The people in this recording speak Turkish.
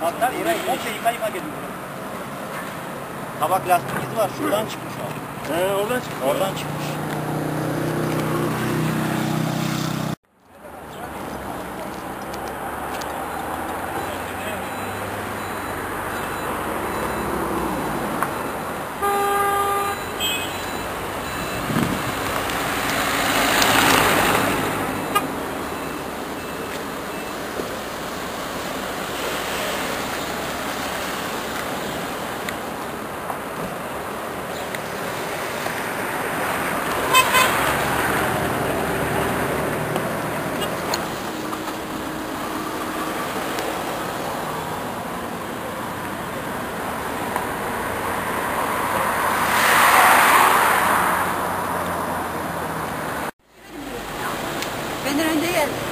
Hatta yere komple yıka yıka geliyor. Tabak lastik izi var. Şuradan çıkmış abi. He oradan çıkmış. Oradan çıkmış. Indian in the air.